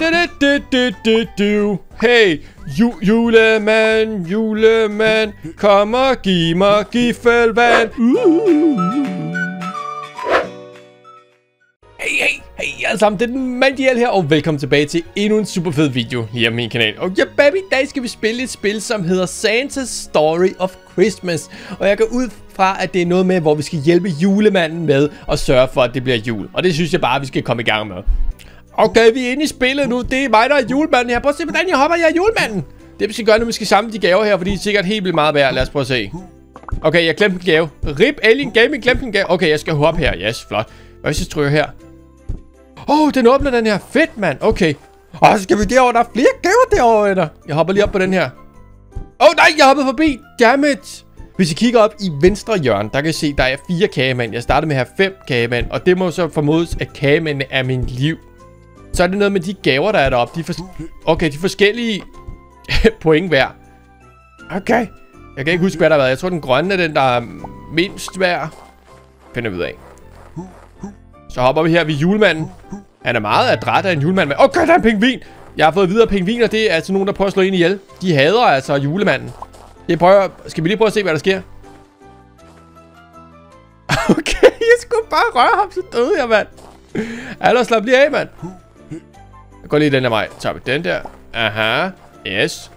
Du, du, du, du, du. Hey, ju julemand, julemand, kom og giv mig giffelvand. Hey, hey, hey alle sammen, det er den Mandiel her, og velkommen tilbage til endnu en super fed video her på min kanal. Og ja, baby, i dag skal vi spille et spil, som hedder Santa's Story of Christmas. Og jeg går ud fra, at det er noget med, hvor vi skal hjælpe julemanden med at sørge for, at det bliver jul. Og det synes jeg bare, vi skal komme i gang med. Okay, vi er inde i spillet nu. Det er mig, der er julemanden her. Prøv at se, hvordan jeg hopper. Jeg er julemanden. Det vi skal gøre nu, vi skal samle de gaver her, fordi de er sikkert helt vildt meget værd. Lad os prøve at se. Okay, jeg glemte en gave. RIP Alien Gaming glemte en gave. Okay, jeg skal hoppe her. Yes, flot. Hvad hvis jeg trykker her? Åh, oh, den åbner den her. Fedt, mand. Okay. Og så skal vi derover. Der er flere gaver derovre, eller? Jeg hopper lige op på den her. Åh, oh, nej, jeg hoppede forbi. Dammit. Hvis I kigger op i venstre hjørne, der kan I se, der er fire kagemænd. Jeg startede med at have fem kagemænd, og det må så formodes, at kagemændene er min liv. Så er det noget med de gaver, der er deroppe. De er okay, de forskellige point værd. Okay. Jeg kan ikke huske, hvad der har været. Jeg tror, den grønne er den, der er mindst værd. Finder vi ud af. Så hopper vi her ved julemanden. Han er meget adræt af en julemand. Men okay, der er en pingvin. Jeg har fået videre pingviner. Det er altså nogen, der prøver at slå ind ihjel. De hader altså julemanden. Jeg prøver, skal vi lige prøve at se, hvad der sker? Okay, jeg skulle bare røre ham, så døde jeg, mand. Ellers slap lige af, mand. Gå lige den der vej. Tager vi den der. Aha. Yes.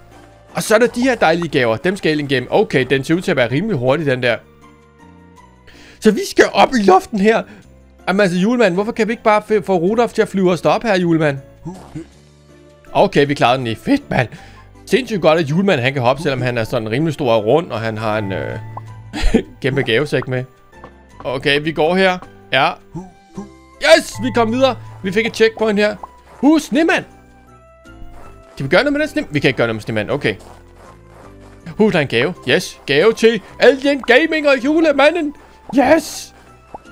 Og så er der de her dejlige gaver. Dem skal jeg Game. Okay, den ser ud til at være rimelig hurtig, den der. Så vi skal op i luften her. Jamen altså, julemand, hvorfor kan vi ikke bare få Rudolf til at flyve os op her, julemand? Okay, vi klarede den i fedt, mand. Sindssygt godt, at julemanden han kan hoppe, selvom han er sådan rimelig stor og rund, og han har en øh, kæmpe gavesæk med. Okay, vi går her. Ja. Yes, vi kom videre. Vi fik et checkpoint her. Uh, snemand! Kan vi gøre noget med den snemand. Vi kan ikke gøre noget med snemand, okay. Uh, der er en gave. Yes, gave til Alien Gaming og julemanden. Yes!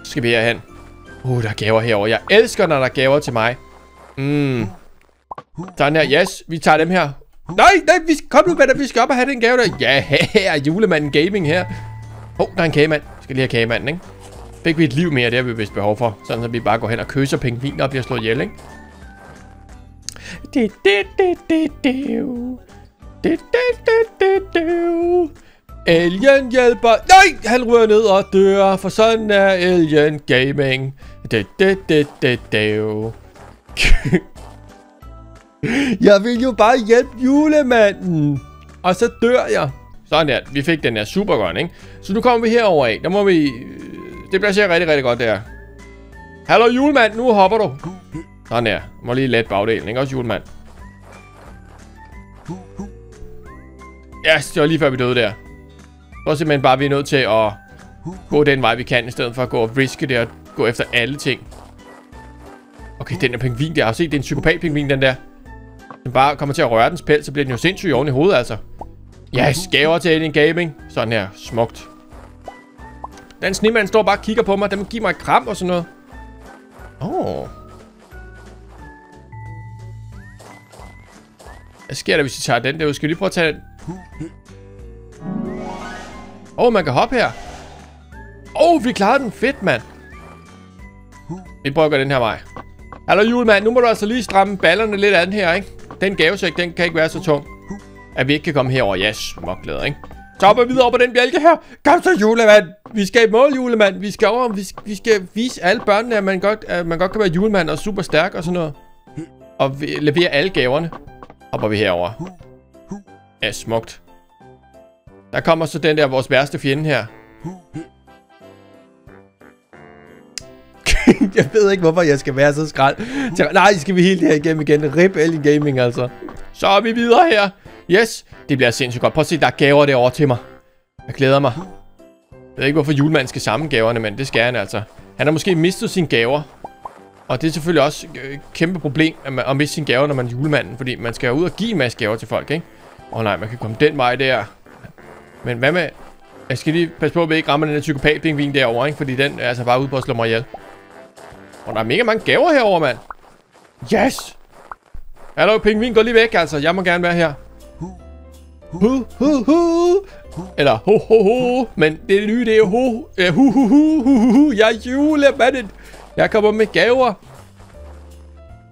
Så skal vi herhen. Uh, der er gaver herover. Jeg elsker, når der er gaver til mig. Mm. Sådan her. Yes, vi tager dem her. Nej, nej, vi skal, kom nu med det. Vi skal op og have den gave der. Ja, her julemanden gaming her. Åh, oh, der er en kagemand. Vi skal lige have kagemanden, ikke? Fik vi et liv mere, det har vi vist behov for. Sådan, at vi bare går hen og kysser pingviner og bliver slået ihjel, ikke? Alien hjælper... Nej, han rører ned og dør, for sådan er Alien Gaming. jeg vil jo bare hjælpe julemanden. Og så dør jeg. Sådan der. Vi fik den her super godt, ikke? Så nu kommer vi herover af. Der må vi... Det bliver sikkert rigtig, rigtig godt der. Hallo julemand, nu hopper du. Sådan der. Må lige let bagdelen, ikke? Også julemand. Ja, yes, det var lige før vi døde der. Så er simpelthen bare, vi er nødt til at gå den vej, vi kan, i stedet for at gå og riske det og gå efter alle ting. Okay, den der pingvin der. Har set, det er en psykopat-pingvin, den der. Den bare kommer til at røre dens pels, så bliver den jo sindssygt oven i hovedet, altså. Yes, gaver til Alien Gaming. Sådan her, smukt. Den snemand står bare og kigger på mig. Den giver mig et kram og sådan noget. Åh. Oh. Hvad sker der, hvis vi tager den der? Skal vi lige prøve at tage den? Åh, oh, man kan hoppe her. Åh, oh, vi klarede den. Fedt, mand. Vi prøver at gøre den her vej. Hallo julemand, nu må du altså lige stramme ballerne lidt an her, ikke? Den gavesæk, den kan ikke være så tung. At vi ikke kan komme herover. Ja, yes, småglæder, ikke? Så hopper vi videre på den bjælke her. Kom så, julemand. Vi skal i mål, julemand. Vi skal over, vi skal, vi skal vise alle børnene, at man, godt, at man godt kan være julemand og super stærk og sådan noget. Og levere alle gaverne. Hopper vi herover. Ja, smukt. Der kommer så den der, vores værste fjende her. jeg ved ikke, hvorfor jeg skal være så skrald. Nej, skal vi helt her igennem igen. Rip Alien Gaming, altså. Så er vi videre her. Yes, det bliver sindssygt godt. Prøv at se, der er gaver derovre til mig. Jeg glæder mig. Jeg ved ikke, hvorfor julemanden skal samle gaverne, men det skal han altså. Han har måske mistet sine gaver. Og det er selvfølgelig også øh, et kæmpe problem at, man, at miste sine gaver, når man er julemanden. Fordi man skal ud og give en masse gaver til folk, ikke? Åh oh, nej, man kan komme den vej der. Men hvad med... Jeg skal lige passe på, at vi ikke rammer den der psykopat-pingvin derovre, ikke? Fordi den er altså bare ude på at slå mig ihjel. Og der er mega mange gaver herover, mand. Yes! Hallo, pingvin, gå lige væk, altså. Jeg må gerne være her. Hu, hu, hu. Eller ho, ho, ho. Men det nye, det er ho. Uh, hu, hu, hu, hu, hu, hu. Jeg er julemanden. Jeg kommer med gaver.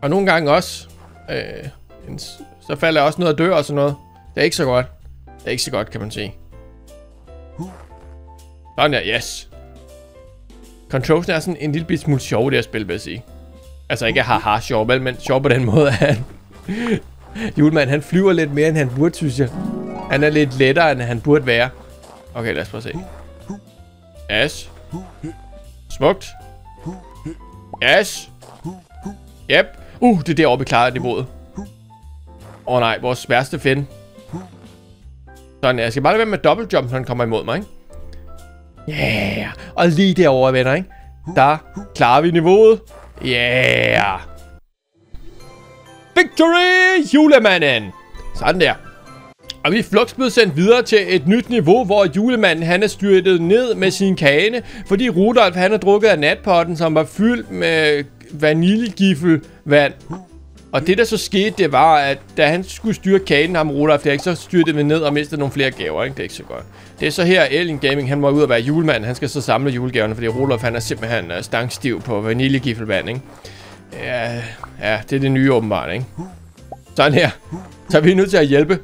Og nogle gange også Øh, en, så falder også noget og dør og sådan noget. Det er ikke så godt. Det er ikke så godt, kan man sige. Sådan der, yes. Controls er sådan en lille bit smule sjov, det her spil, vil jeg sige. Altså ikke haha sjov, vel, men sjov på den måde, at han... Julemand, han flyver lidt mere, end han burde, synes jeg. Han er lidt lettere, end han burde være. Okay, lad os prøve at se. Yes. Smukt. Yes. Yep. Uh, det er deroppe, vi klarer niveauet. Åh oh, nej, vores værste fjende. Sådan, jeg skal bare lade være med dobbeltjump, når han kommer imod mig, ikke? Yeah. Og lige derovre, venner, ikke? Der klarer vi niveauet. Yeah. Victory, julemanden. Sådan der. Og vi er flux blevet sendt videre til et nyt niveau, hvor julemanden han er styrtet ned med sin kane, fordi Rudolf han har drukket af natpotten, som var fyldt med vaniljegiffelvand. Og det der så skete, det var, at da han skulle styre kanen, ham Rudolf, det så styrte vi ned og mistede nogle flere gaver, ikke? Det er ikke så godt. Det er så her, Alien Gaming, han må ud og være julemand. Han skal så samle julegaverne, fordi Rudolf, han er simpelthen uh, stangstiv på vaniljegiffelvand, ikke? Ja, ja, det er det nye åbenbart, ikke? Sådan her. Så er vi nødt til at hjælpe.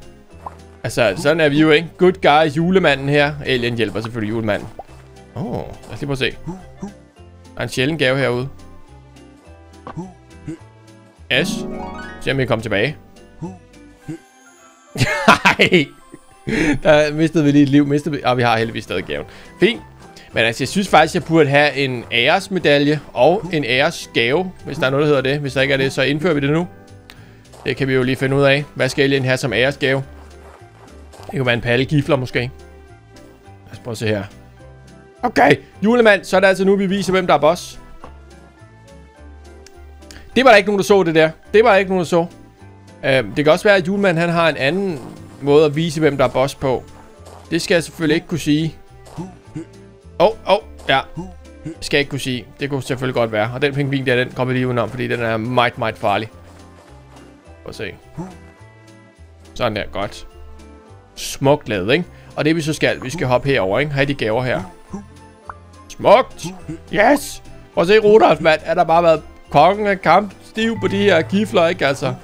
Altså, sådan er vi jo, ikke? Good guy, julemanden her. Alien hjælper selvfølgelig julemanden. Åh, oh, lad os lige prøve at se. Der er en sjælden gave herude. S. Se om vi kan komme tilbage. Nej. Der mistede vi lige et liv. Mistede vi... Og vi har heldigvis stadig gaven. Fint. Men altså, jeg synes faktisk, jeg burde have en æresmedalje og en æresgave, hvis der er noget, der hedder det. Hvis der ikke er det, så indfører vi det nu. Det kan vi jo lige finde ud af. Hvad skal Alien have som æresgave? Det kunne være en palle gifler måske. Lad os prøve at se her. Okay, julemand, så er det altså nu, vi viser, hvem der er boss. Det var der ikke nogen, der så det der. Det var der ikke nogen, der så. Øhm, det kan også være, at julemanden han har en anden måde at vise, hvem der er boss på. Det skal jeg selvfølgelig ikke kunne sige. Åh, oh, åh, oh, ja. Det skal jeg ikke kunne sige. Det kunne selvfølgelig godt være. Og den pingvin der, den kommer lige udenom, fordi den er meget, meget farlig. Prøv at se. Sådan der, godt. Smukt lavet, ikke? Og det vi så skal, vi skal hoppe herover, ikke? Har de gaver her. Smukt! Yes! Prøv at se, Rudolf, mand. Er der bare været kongen af kamp stiv på de her gifler, ikke altså?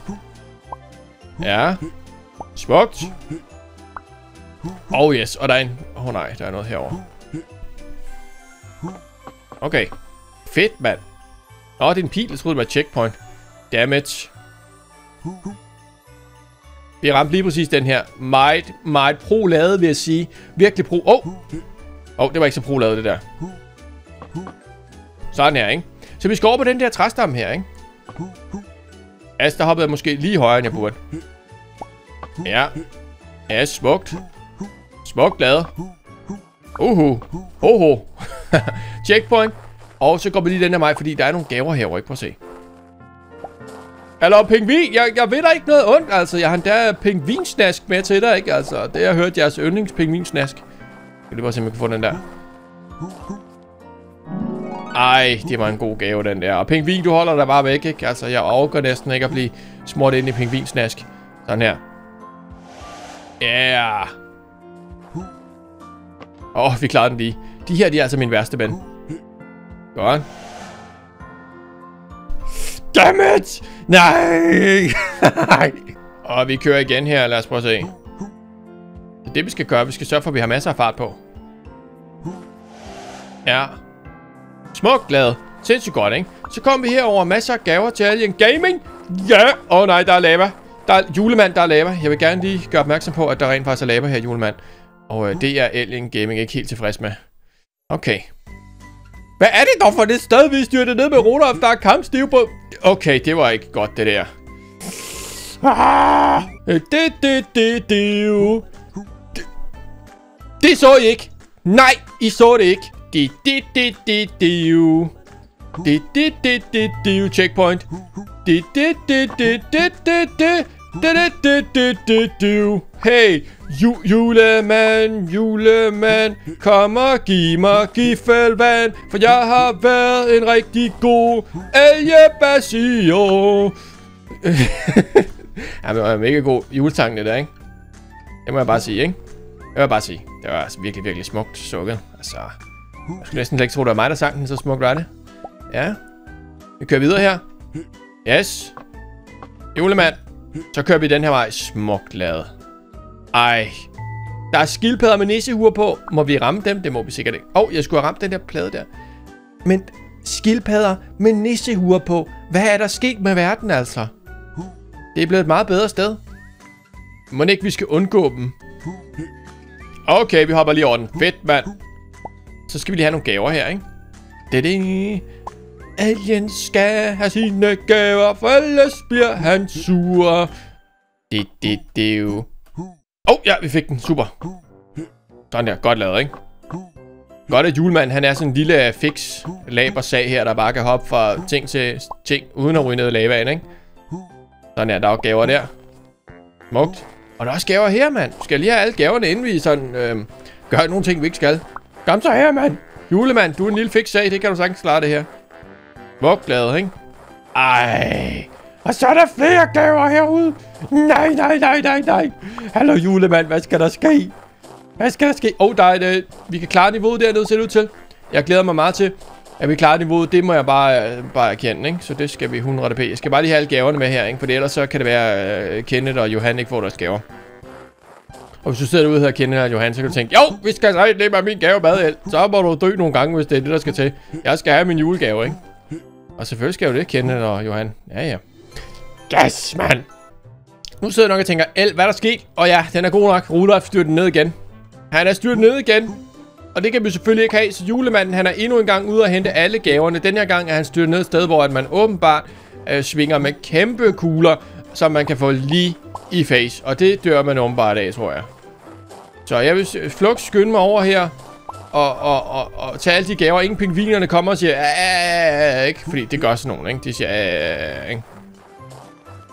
Ja. Smukt. Oh yes, og der er en... Åh oh, nej, der er noget herover. Okay. Fedt, mand. Åh, oh, det er en pil. Jeg troede, det var checkpoint. Damage. Vi ramte lige præcis den her. Meget, meget pro-lavet, vil jeg sige. Virkelig pro... Åh! Oh. Åh, oh, det var ikke så pro-lavet, det der. Sådan her, ikke? Så vi skal over på den der træstamme her, ikke? Altså, der hoppede jeg måske lige højere, end jeg burde. Ja. Ja, smukt. Smukt lavet. Uhu. Hoho. Checkpoint. Og så går vi lige den her vej, fordi der er nogle gaver herovre, ikke? Prøv at se. Hallo, pingvin. Jeg, jeg ved da ikke noget ondt, altså. Jeg har endda pingvinsnask med til dig, ikke? Altså, det har hørt jeres yndlingspingvinsnask. Skal lige bare se, om jeg kan få den der. Ej, det var en god gave, den der. Og pingvin, du holder dig bare væk, ikke? Altså, jeg overgår næsten ikke at blive smurt ind i pingvinsnask. Sådan her. Ja. Yeah. Åh, oh, vi klarede den lige. De her, de er altså min værste ven. Godt. Dammit! Nej! Og vi kører igen her. Lad os prøve at se. Det det, vi skal gøre. Vi skal sørge for, at vi har masser af fart på. Ja. Smukt lavet. Sindssygt godt, ikke? Så kommer vi herover masser af gaver til Alien Gaming. Ja! Åh oh, nej, der er lava. Der er julemand, der er lava. Jeg vil gerne lige gøre opmærksom på, at der rent faktisk er lava her, julemand. Og øh, det er Alien Gaming ikke helt tilfreds med. Okay. Hvad er det dog for det sted, vi styrte ned med Rudolf, der er kampstiv på... Okay, det var ikke godt, det der. Ah! Det, det, det, det jo. Det, det så I ikke. Nej, I så det ikke. Det, det, det, det, det jo. Det, det, det, det, det. Checkpoint. Det, det, det, det, det, det, det. Det, det, det, det, det, det jo. Hey, ju julemand, julemand, kom og giv mig giffelvand, for jeg har været en rigtig god elgebasio. ja, det var en mega god juletang, det der, ikke? Det må jeg bare sige, ikke? Det må jeg bare sige. Det var altså virkelig, virkelig smukt sukket. Altså, jeg skulle næsten ikke tro, det var mig, der sang den, så smukt var det. Ja. Vi kører videre her. Yes. Julemand. Så kører vi den her vej. Smukt lavet. Ej. Der er skildpadder med nissehuer på. Må vi ramme dem? Det må vi sikkert ikke. Åh, oh, jeg skulle have ramt den der plade der. Men skildpadder med nissehuer på. Hvad er der sket med verden, altså? Det er blevet et meget bedre sted. Må ikke, vi skal undgå dem? Okay, vi hopper lige over den. Fedt, mand. Så skal vi lige have nogle gaver her, ikke? Det det. Alien skal have sine gaver, for ellers bliver han sur. Det, det, det jo. Åh, oh, ja, vi fik den. Super. Sådan der. Godt lavet, ikke? Godt, at julemanden han er sådan en lille øh, fix labersag her, der bare kan hoppe fra ting til ting, uden at ryge ned i lavaen, ikke? Sådan der, der er gaver der. Smukt. Og der er også gaver her, mand. Skal lige have alle gaverne, inden vi sådan øh, gør nogle ting, vi ikke skal. Kom så her, mand. Julemand, du er en lille fix sag. Det kan du sagtens klare det her. Smukt lavet, ikke? Ej. Og så er der flere gaver herude. Nej, nej, nej, nej, nej. Hallo julemand, hvad skal der ske? Hvad skal der ske? Åh, oh, der er et, øh, vi kan klare niveauet dernede, ser det ud til. Jeg glæder mig meget til, at vi klarer niveauet. Det må jeg bare, øh, bare erkende, ikke? Så det skal vi 100 p. Jeg skal bare lige have alle gaverne med her, ikke? For ellers så kan det være, øh, Kenneth og Johan ikke får deres gaver. Og hvis du sidder derude her, Kenneth og Johan, så kan du tænke, jo, vi skal så det med min gave mad, Så må du dø nogle gange, hvis det er det, der skal til. Jeg skal have min julegave, ikke? Og selvfølgelig skal jo det, Kenneth og Johan. Ja, ja. Gas, mand! Nu sidder jeg nok og tænker, El, hvad er der sket? Og ja, den er god nok. Rudolf styrte den ned igen. Han er styrt ned igen. Og det kan vi selvfølgelig ikke have, så julemanden han er endnu en gang ude og hente alle gaverne. Den her gang er han styrt ned et sted, hvor at man åbenbart øh, svinger med kæmpe kugler, som man kan få lige i face. Og det dør man åbenbart af, tror jeg. Så jeg vil flugt skynde mig over her og, og, og, og tage alle de gaver. Ingen pingvinerne kommer og siger, ikke? Fordi det gør sådan nogen, ikke? De siger, ikke?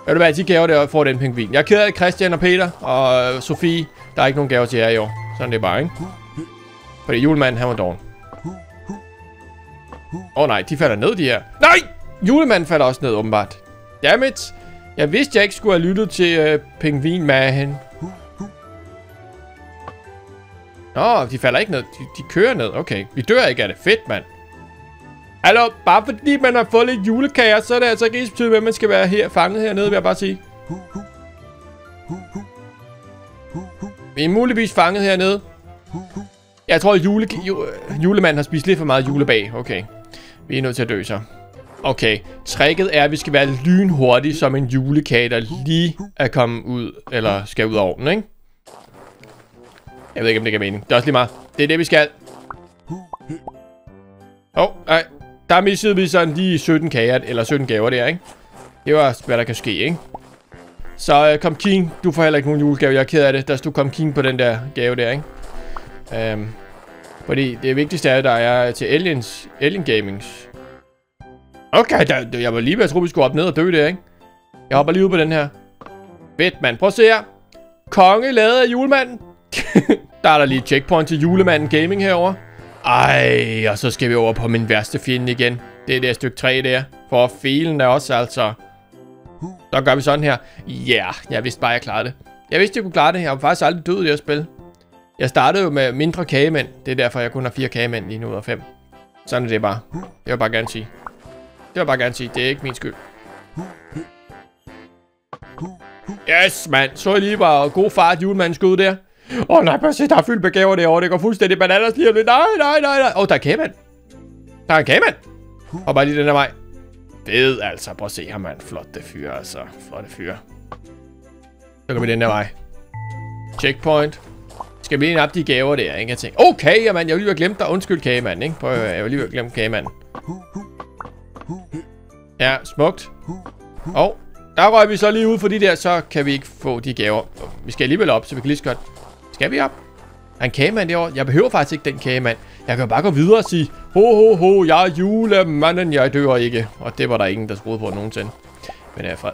Ved du hvad, de gaver der får den pingvin. Jeg er ked af Christian og Peter og øh, Sofie. Der er ikke nogen gaver til jer i år. Sådan det er bare, ikke? Fordi julemanden, han var doven. Åh oh, nej, de falder ned, de her. Nej! Julemanden falder også ned, åbenbart. Dammit! Jeg vidste, jeg ikke skulle have lyttet til øh, pingvin. Nå, de falder ikke ned. De, de kører ned. Okay, vi dør ikke af det. Fedt, mand. Hallo, bare fordi man har fået lidt julekager, så er det altså ikke ens betydet, at man skal være her fanget hernede, vil jeg bare sige. Vi er muligvis fanget hernede. Jeg tror, at jule, ju, julemanden har spist lidt for meget julebag. Okay. Vi er nødt til at dø så. Okay. Tricket er, at vi skal være lynhurtige som en julekage, der lige er kommet ud, eller skal ud af ovnen, ikke? Jeg ved ikke, om det kan mening. Det er også lige meget. Det er det, vi skal. Åh, oh, nej. Der missede vi sådan lige 17 kager, eller 17 gaver der, ikke? Det var, hvad der kan ske, ikke? Så uh, kom King, du får heller ikke nogen julegave. Jeg er ked af det. Der stod kom King på den der gave der, ikke? Um, fordi det vigtigste er, at der er til Aliens, Alien Gamings. Okay, der, jeg var lige ved at tro, vi skulle op ned og dø der, ikke? Jeg hopper lige ud på den her. Fedt, mand. Prøv at se her. Konge lavet af julemanden. der er der lige checkpoint til julemanden gaming herover. Ej, og så skal vi over på min værste fjende igen. Det er det stykke 3 der. For filen er også altså. Så gør vi sådan her. Ja, yeah, jeg vidste bare, jeg klarede det. Jeg vidste, jeg kunne klare det. Jeg var faktisk aldrig død i det her spil. Jeg startede jo med mindre kagemænd. Det er derfor, jeg kun har fire kagemænd lige nu ud af fem. Sådan er det bare. Det vil jeg bare gerne sige. Det vil jeg bare gerne sige. Det er ikke min skyld. Yes, mand. Så er lige bare god fart, julemanden skud der. Åh oh, nej, bare se, der er fyldt med gaver derovre. Det går fuldstændig bananas lige om lidt. Nej, nej, nej, nej. Åh, oh, der er kagemand. Der er en kagemand. Og bare lige den her vej. Fed, altså. Prøv at se ham, mand. Flotte fyr, altså. Flotte fyr. Så går vi den her vej. Checkpoint. Skal vi lige op de gaver der, ikke? Jeg tænker, okay, jamen, jeg vil lige have glemt dig. Undskyld, kagemand, ikke? Prøv at jeg vil lige have glemt kagemand. Ja, smukt. Og der røg vi så lige ud for de der, så kan vi ikke få de gaver. Vi skal alligevel op, så vi kan lige så godt skal vi op? Er en kagemand derovre? Jeg behøver faktisk ikke den kagemand. Jeg kan bare gå videre og sige, ho ho ho, jeg er julemanden, jeg dør ikke. Og det var der ingen, der troede på nogensinde. Men jeg er fred.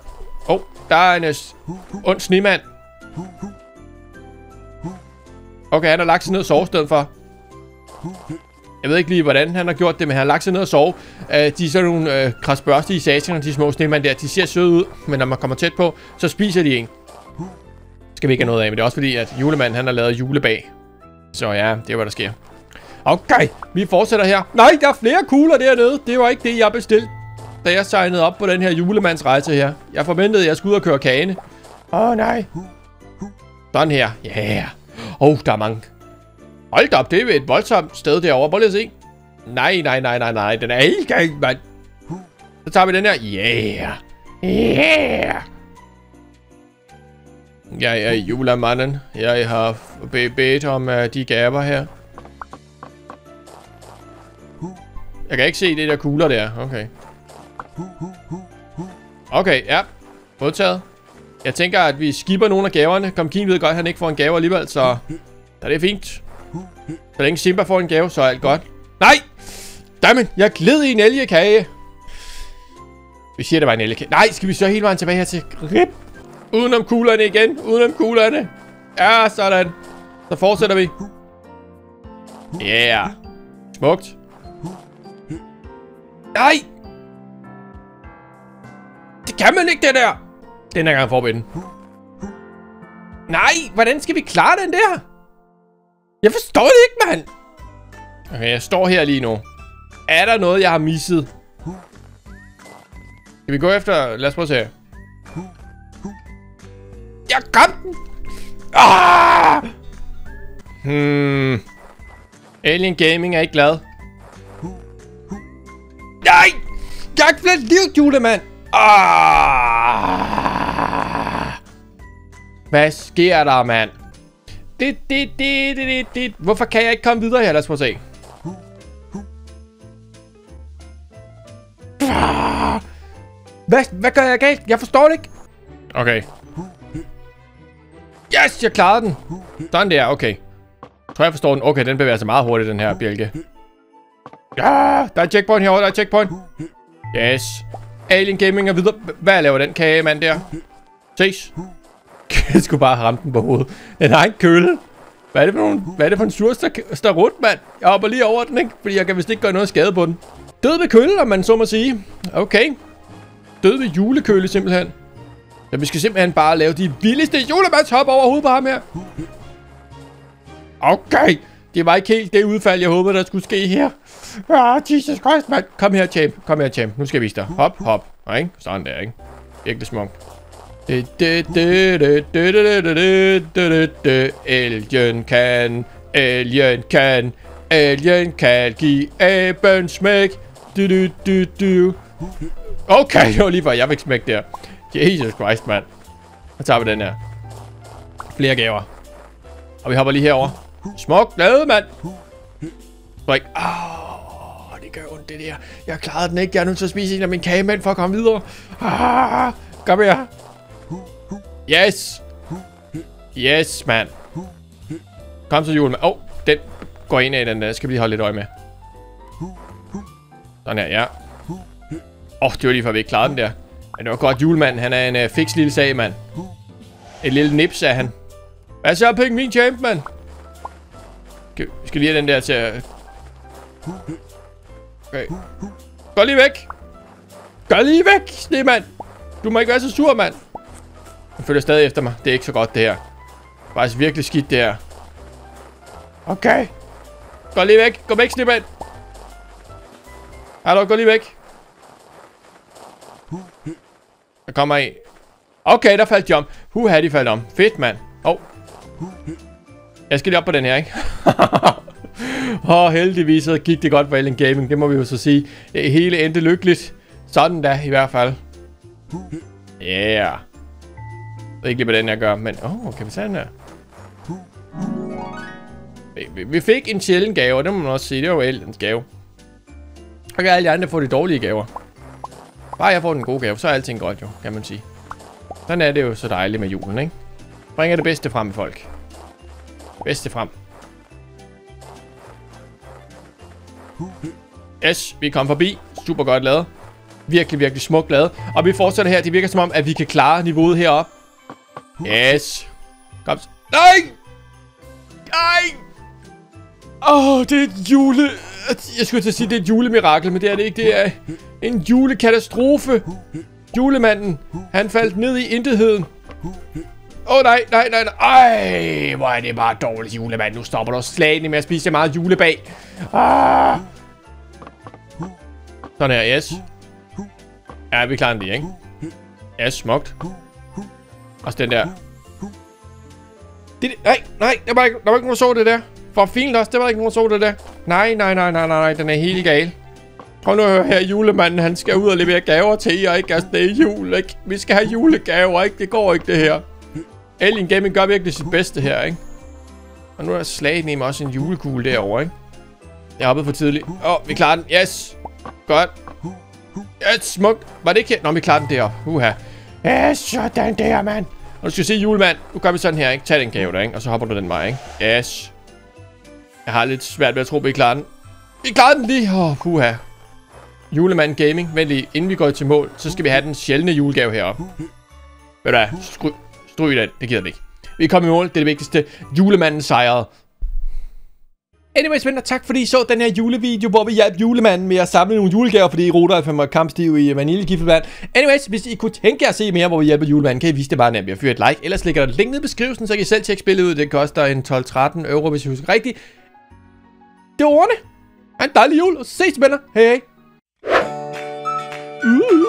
Åh, oh, der er en uh, ond snemand. Okay, han har lagt sig ned og sove stedet for. Jeg ved ikke lige, hvordan han har gjort det, men han har lagt sig ned og sove. Uh, øh, de er sådan nogle øh, uh, krasbørstige sataner, de små snemand der. De ser søde ud, men når man kommer tæt på, så spiser de en skal vi ikke have noget af, men det er også fordi, at julemanden han har lavet julebag. Så ja, det er hvad der sker. Okay, vi fortsætter her. Nej, der er flere kugler dernede. Det var ikke det, jeg bestilte. da jeg signede op på den her julemandsrejse her. Jeg forventede, at jeg skulle ud og køre kane. Åh, oh, nej. Sådan her. Ja. Yeah. Åh, oh, der er mange. Hold da op, det er et voldsomt sted derovre. Prøv lige at se. Nej, nej, nej, nej, nej. Den er helt gang, mand. Så tager vi den her. Yeah. Yeah. Jeg er julemanden. Jeg har bedt om uh, de gaver her. Jeg kan ikke se det der kugler der. Okay. Okay, ja. Modtaget. Jeg tænker, at vi skipper nogle af gaverne. Kom Kim ved godt, at han ikke får en gave alligevel, så... Så det er fint. Så længe Simba får en gave, så er alt godt. Nej! Dammit, jeg gled i en elgekage. Vi siger, det var en elgekage. Nej, skal vi så hele vejen tilbage her til Rip? Udenom kuglerne igen. Udenom kuglerne. Ja, sådan. Så fortsætter vi. Yeah. Smukt. Nej! Det kan man ikke, det der! Den her gang får vi den. Nej, hvordan skal vi klare den der? Jeg forstår det ikke, mand! Okay, jeg står her lige nu. Er der noget, jeg har misset? Skal vi gå efter... Lad os prøve at se. Jeg kom den! Ah! Hmm. Alien Gaming er ikke glad. Nej! Jeg har ikke flere liv, julemand! Ah! Hvad sker der, mand? Det, det, det, det, det, det. Hvorfor kan jeg ikke komme videre her? Lad os prøve at se. Hvad, hvad gør jeg galt? Jeg forstår det ikke. Okay. Yes, jeg klarede den. Sådan der, okay. Jeg tror, jeg forstår den. Okay, den bevæger sig meget hurtigt, den her bjælke. Ja, der er checkpoint herovre, der er checkpoint. Yes. Alien Gaming er videre. Hvad laver den kage, mand, der? Ses. Jeg skulle bare ramme den på hovedet. Den har en kølle. Hvad er det for, nogle, hvad er det for en sur starut, mand? Jeg hopper lige over den, ikke? Fordi jeg kan vist ikke gøre noget skade på den. Død ved kølle, om man så må sige. Okay. Død ved julekøle, simpelthen. Så vi skal simpelthen bare lave de vildeste julemandshop over hovedet på ham her. Okay. Det var ikke helt det udfald, jeg håbede, der skulle ske her. Ah, Jesus Christ, mand. Kom her, champ. Kom her, champ. Nu skal jeg vise dig. Hop, hop. Ja, ikke? Sådan der, ikke? Virkelig smukt. Alien kan, alien kan, alien kan give aben smæk. Du, du, du, du. Okay, det var lige før jeg fik smæk der. Jesus Christ, mand. Så tager vi den her. Flere gaver. Og vi hopper lige herover. Smuk glade, mand. Strik. Åh, oh, det gør ondt, det der. Jeg klarede den ikke. Jeg er nødt til at spise en af mine kagemænd for at komme videre. Ah, kom her. Yes. Yes, mand. Kom så, julemand. Åh, oh, den går ind af den der. Skal vi lige holde lidt øje med. Sådan her, ja. Åh, oh, det var lige for, at vi ikke klarede den der. Men det var godt, julemanden. Han er en øh, uh, fix lille sag, mand. Et lille nips er han. Hvad så, min champ, mand? Vi skal lige have den der til at... Okay. Gå lige væk! Gå lige væk, snemand! Du må ikke være så sur, mand! Han følger stadig efter mig. Det er ikke så godt, det her. Faktisk virkelig skidt, det her. Okay. Gå lige væk. Gå væk, snemand! Hallo, gå lige væk. Der kommer en. Okay, der faldt jump. Huha, de faldt om. Fedt, mand. Åh. Oh. Jeg skal lige op på den her, ikke? Og heldigvis så gik det godt for Alien Gaming, det må vi jo så sige. Det hele endte lykkeligt. Sådan da, i hvert fald. Yeah. Jeg ved ikke lige, hvad den her gør, men... Åh, oh, kan vi tage den her? Vi, vi fik en sjælden gave, og det må man også sige. Det var jo Aliens gave. Og kan alle de andre få de dårlige gaver. Bare jeg får den gode gave, så er alting godt jo, kan man sige. Sådan er det jo så dejligt med julen, ikke? Bringer det bedste frem i folk. Bedste frem. Yes, vi kom forbi. Super godt lavet. Virkelig, virkelig smukt lavet. Og vi fortsætter her. Det virker som om, at vi kan klare niveauet heroppe. Yes. Kom. Nej! Nej! Åh, oh, det er et jule... Jeg skulle til at sige, det er et julemirakel, men det er det ikke. Det er en julekatastrofe. Julemanden, han faldt ned i intetheden. Åh oh, nej, nej, nej, nej. Ej, hvor er det bare dårligt, julemand. Nu stopper du slagene med at spise meget julebag. Ah. Sådan her, yes. Ja, vi klarer den lige, ikke? Ja, smukt. Og den der. Det, nej, nej, der var ikke, der var ikke nogen, der så det der. For fint også, Det var ikke nogen, der så det der. Nej, nej, nej, nej, nej, nej, den er helt gal. Prøv nu at høre her, julemanden, han skal ud og levere gaver til jer, ikke? Altså, det er jul, ikke? Vi skal have julegaver, ikke? Det går ikke, det her. Alien Gaming gør virkelig sit bedste her, ikke? Og nu er slaget nemlig også en julekugle derovre, ikke? Jeg hoppede for tidligt. Åh, oh, vi klarer den. Yes. Godt. Yes, smukt. Var det ikke Nå, vi klarer den der. Uha. Yes, sådan der, mand. Og du skal se, julemand. Nu gør vi sådan her, ikke? Tag den gave der, ikke? Og så hopper du den vej, ikke? Yes. Jeg har lidt svært ved at tro, at vi klarer den. Vi klarer den lige. Åh, oh, puha. Julemand Gaming. Vent lige. Inden vi går til mål, så skal vi have den sjældne julegave heroppe. Ved du hvad? Stry, stryg den. Det gider vi ikke. Vi er kommet i mål. Det er det vigtigste. Julemanden sejrede. Anyways, venner, tak fordi I så den her julevideo, hvor vi hjalp julemanden med at samle nogle julegaver, fordi Rudolf var kampstiv i vaniljegiftelvand. Anyways, hvis I kunne tænke jer at se mere, hvor vi hjælper julemanden, kan I vise det bare nemt ved at fyre et like. Ellers ligger der et link ned i beskrivelsen, så kan I selv tjekke spillet ud. Det koster en 12-13 euro, hvis I husker rigtigt det var ordene. Ha' en dejlig jul, og ses venner. Hej hej. Uh.